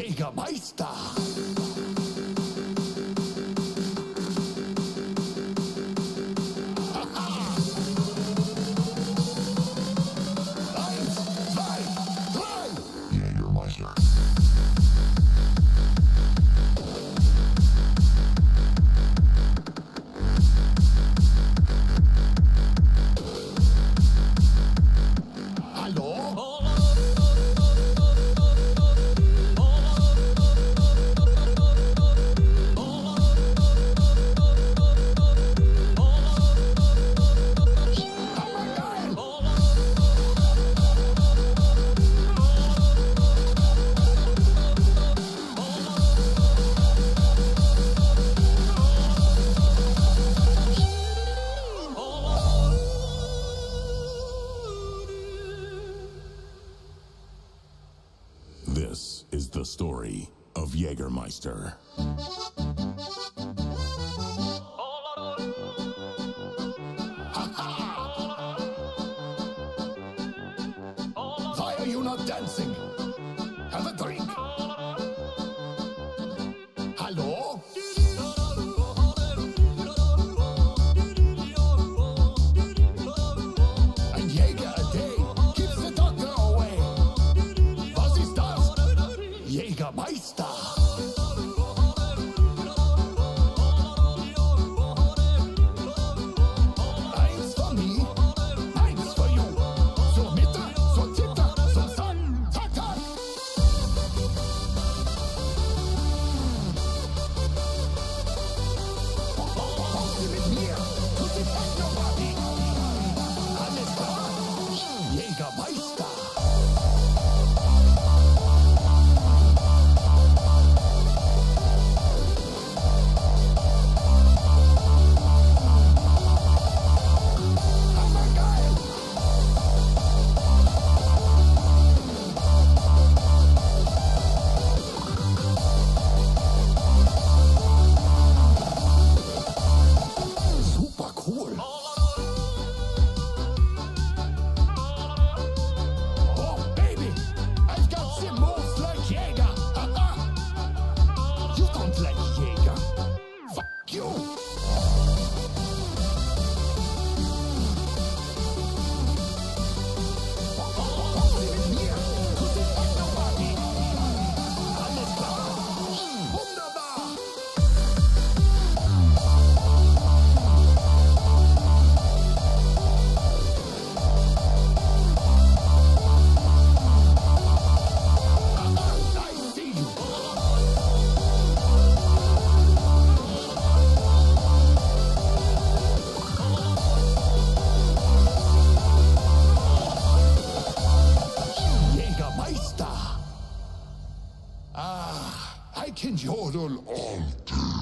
Jägermeister. This is the story of Jägermeister. Why are you not dancing? Can you all alter?